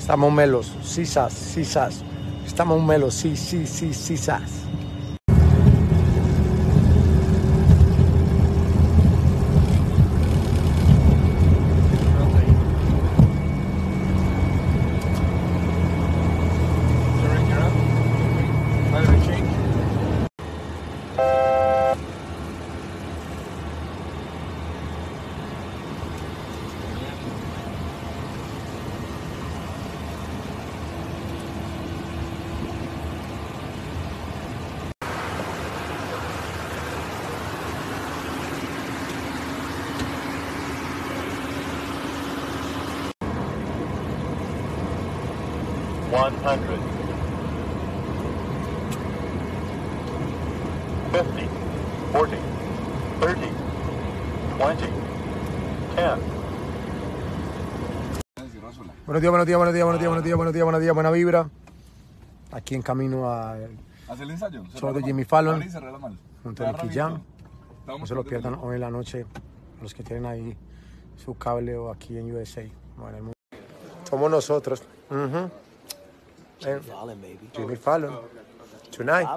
Estamos melos, sisas, sisas. Estamos melos, sí, sí, sí, sisas. 100. 50, 40, 30, 20, 10. Buenos días, buenos días, buenos días, buenos días, buenos días, buenos días, buenos días, buena vibra. Aquí en camino a... ¿Hace el ensayo? Show de Jimmy Fallon. Junto a Nicky Jam. No se lo pierdan hoy en la noche. Los que tienen ahí su cable o aquí en USA. Bueno. Somos nosotros. Uh -huh. Jimmy Fallon. Tonight.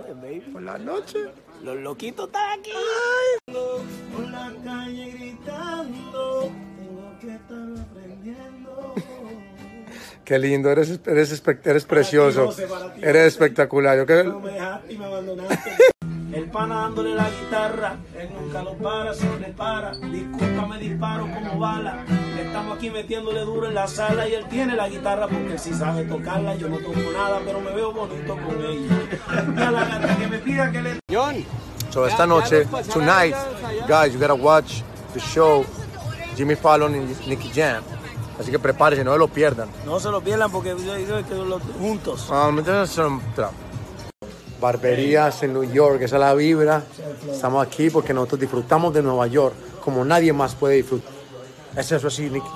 Por la noche. Los loquitos están aquí. Por la calle gritando, tengo que estar aprendiendo. Qué lindo, eres, eres, espe- eres precioso. José, para ti. Eres espectacular. Yo No creo me dejaste y me abandonaste. El pana dándole la guitarra, él nunca lo para, se le para. Discúlpame, disparo como bala. Estamos aquí metiéndole duro en la sala y él tiene la guitarra porque sí sabe tocarla. Yo no toco nada, pero me veo bonito con ella. A la gata que me pida que le So esta noche, tonight, guys, you gotta watch the show Jimmy Fallon y Nicky Jam. Así que prepárense, no lo pierdan. No se lo pierdan porque yo digo que los juntos. Ah, ¿me entiendes? Barberías en New York, esa es la vibra. Estamos aquí porque nosotros disfrutamos de Nueva York como nadie más puede disfrutar. Es eso así, Nicky.